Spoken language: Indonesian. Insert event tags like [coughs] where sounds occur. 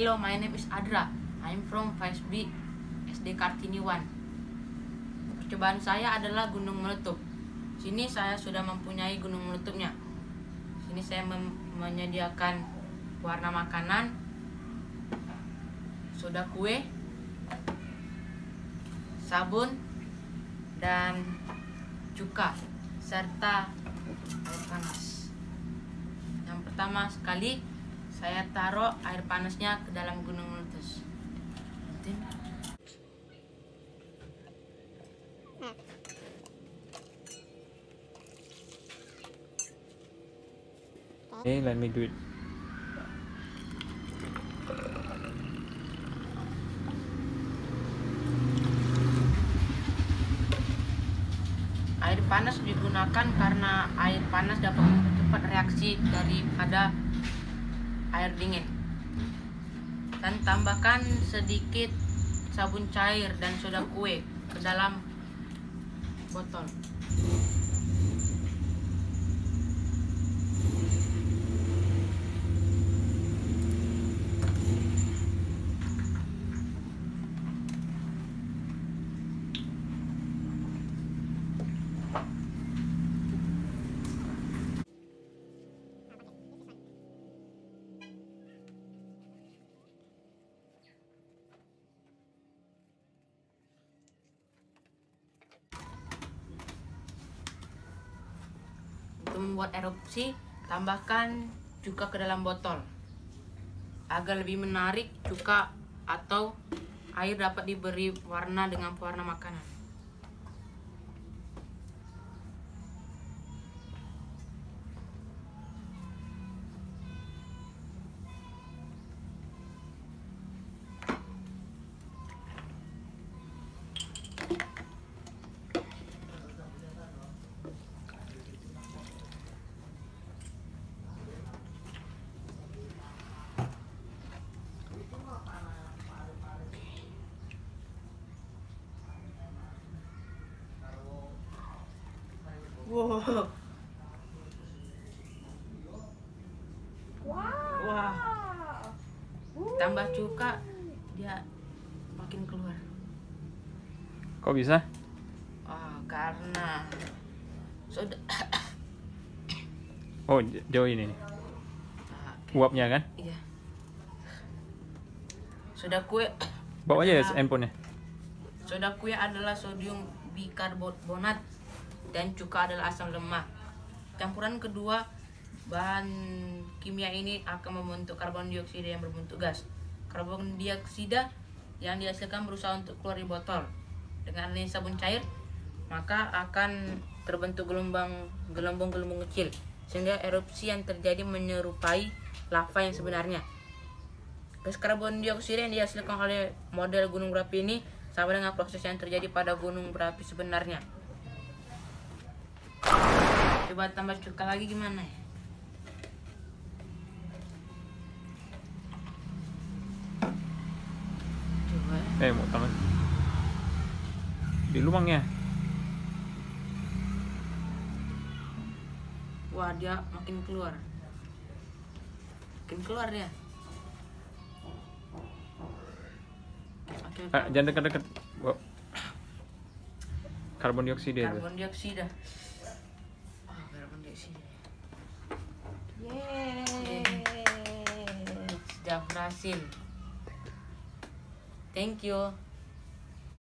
Hello, my name is Adra. I'm from 5B SD Kartini 1. Percobaan saya adalah gunung meletup. Sini saya sudah mempunyai gunung meletupnya. Sini saya menyediakan warna makanan, soda kue, sabun, dan cuka serta air panas. Yang pertama sekali saya taruh air panasnya ke dalam gunung meletus. Okay, let me do it. Air panas digunakan karena air panas dapat mempercepat reaksi daripada air dingin. Dan tambahkan sedikit sabun cair dan soda kue ke dalam botol. Membuat erupsi, tambahkan cuka ke dalam botol. Agar lebih menarik, cuka atau air dapat diberi warna dengan pewarna makanan. Wow. Wah. Tambah cuka dia makin keluar. Kok bisa? Ah, karena sudah [coughs] Oh, jauh ini nih. Uapnya kan? iya. Soda kue Bawa aja ya handphonenya. Soda kue adalah sodium bikarbonat dan cuka adalah asam lemak. Campuran kedua bahan kimia ini akan membentuk karbon dioksida yang berbentuk gas. Karbon dioksida yang dihasilkan berusaha untuk keluar di botol. Dengan adanya sabun cair, maka akan terbentuk gelombang gelombang-gelombang kecil sehingga erupsi yang terjadi menyerupai lava yang sebenarnya. Gas karbon dioksida yang dihasilkan oleh model gunung berapi ini sama dengan proses yang terjadi pada gunung berapi sebenarnya. Coba tambah cuka lagi gimana ya? Coba. Eh, mau tambah. Di lubangnya. Wah dia makin keluar. Makin keluar dia. Ah, jangan dekat-dekat. Bawa. Karbon dioksida karbon dioksida. Karbon dioksida. Yeay. Sudah berhasil. Thank you.